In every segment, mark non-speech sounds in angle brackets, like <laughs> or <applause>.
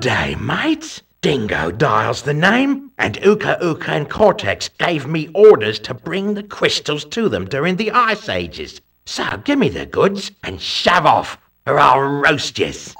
day, mates. Dingodile's the name, and Uka Uka and Cortex gave me orders to bring the crystals to them during the Ice Ages. So give me the goods and shove off, or I'll roast yous.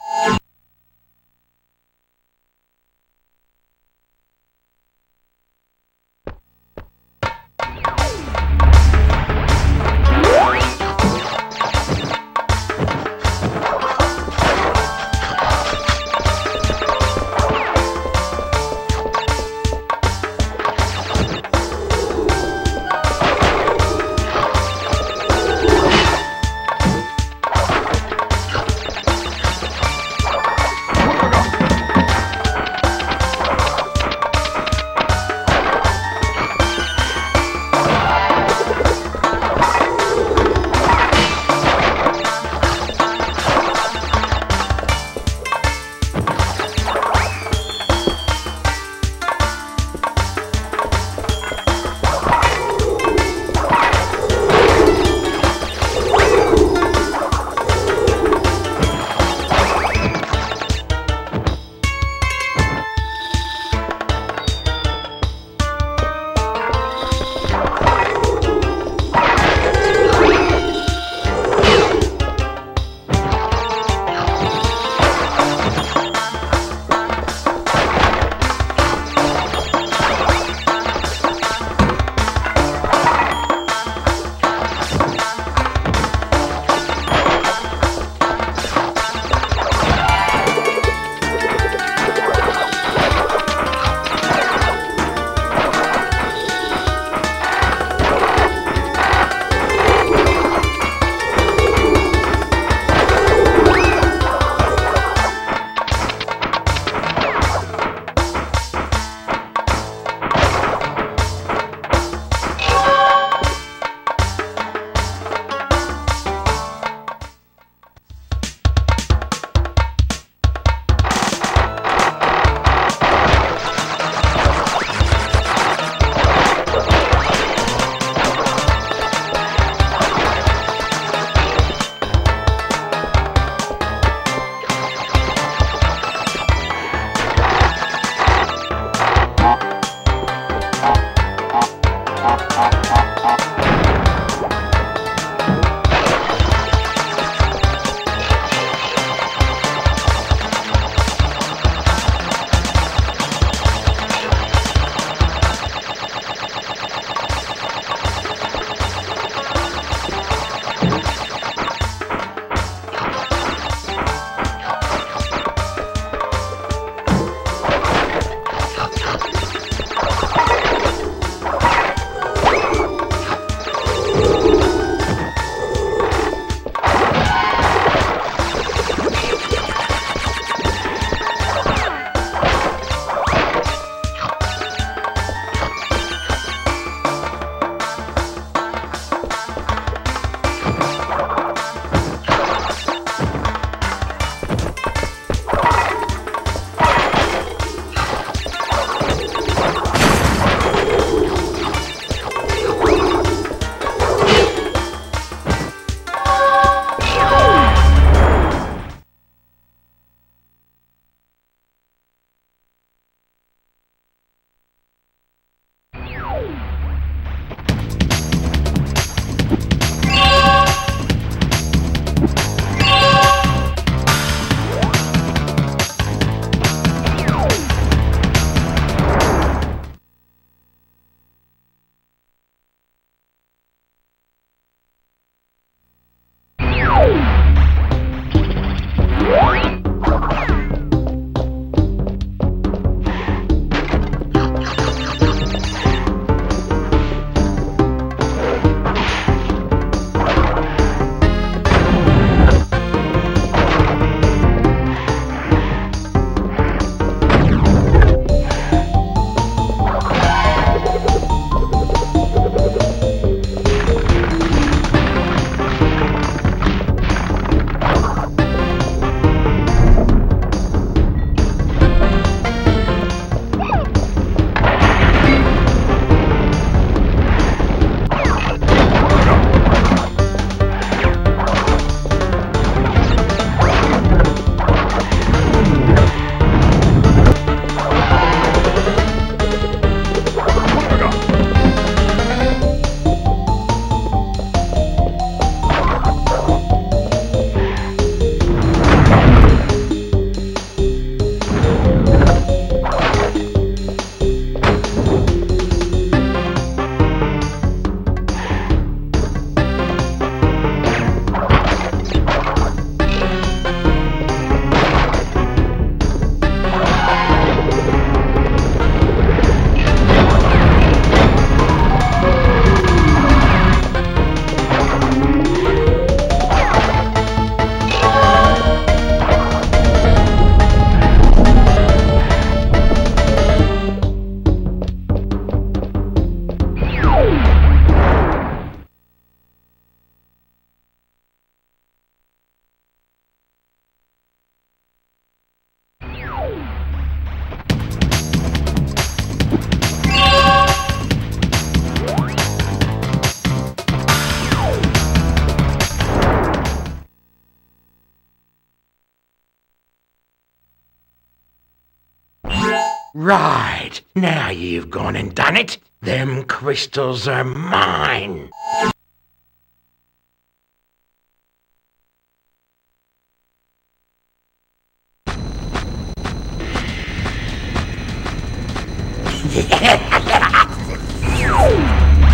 Right, now you've gone and done it. Them crystals are mine. <laughs>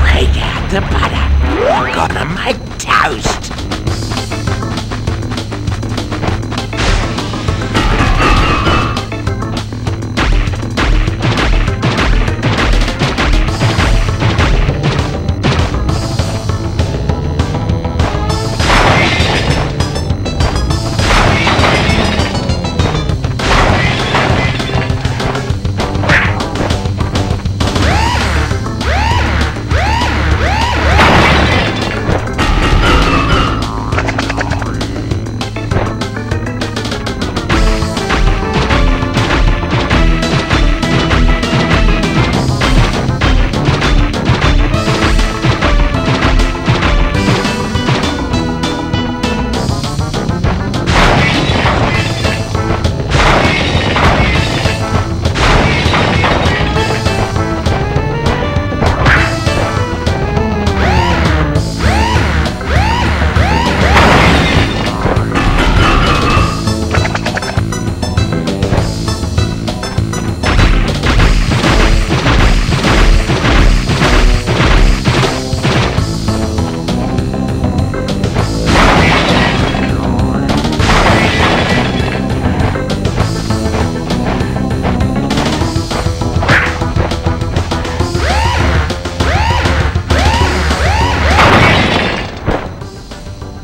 Break out the butter. I'm gonna make toast.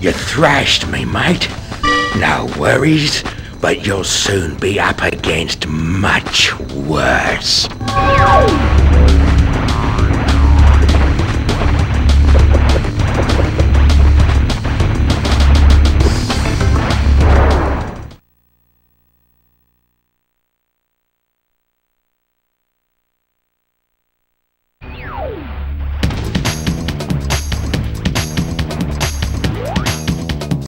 You thrashed me, mate. No worries, but you'll soon be up against much worse.